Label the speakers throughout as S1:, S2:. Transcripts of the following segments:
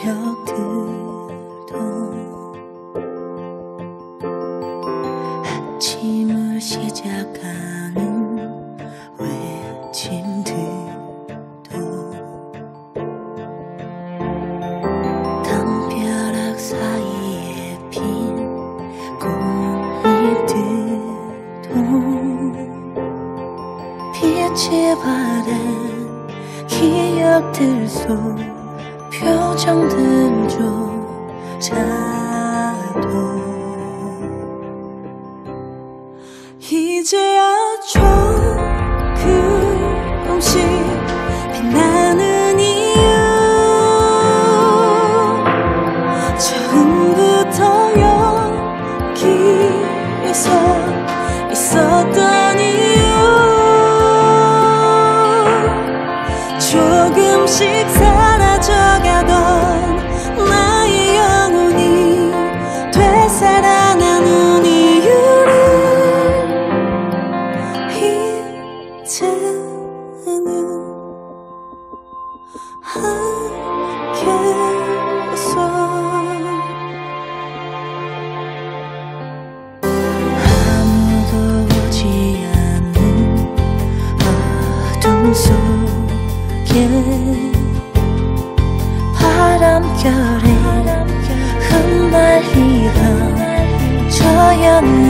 S1: 기억들도 아침을 시작하는 외침들도 담벼락 사이에 빈 꽃잎들도 빛이 바랜 기억들 속 표정들조차도. 이제야 조금씩 빛나는 이유. 처음부터 여기에서 있던 이유. 조금씩 사 퍼져가던 나의 영혼이 되살아난 이유를 이제는 알겠어 속에 별에 흩날리던 저였네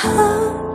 S1: 好。